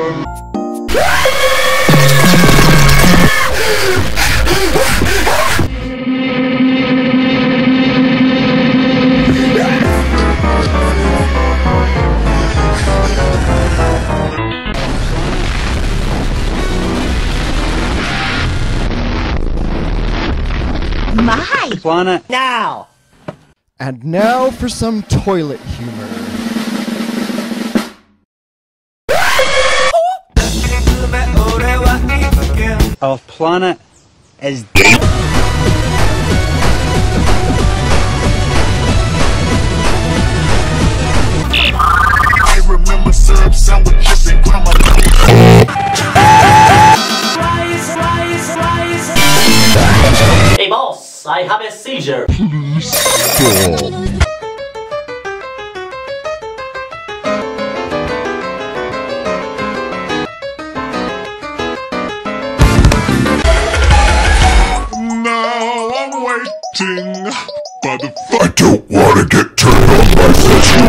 My! Planet. Now! And now for some toilet humor. Our planet is I remember syrup sandwiches and grandma. Hey boss, I have a seizure. Now waiting by the. I don't want to get turned on by sexual.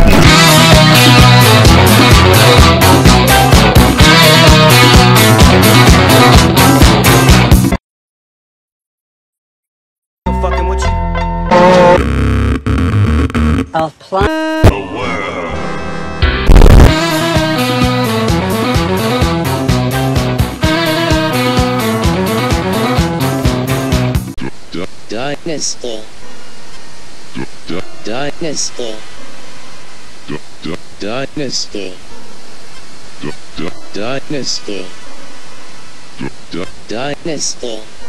fucking with you. Our planet. Dynasty. Dynasty. Dynasty. Dynasty. Dynasty.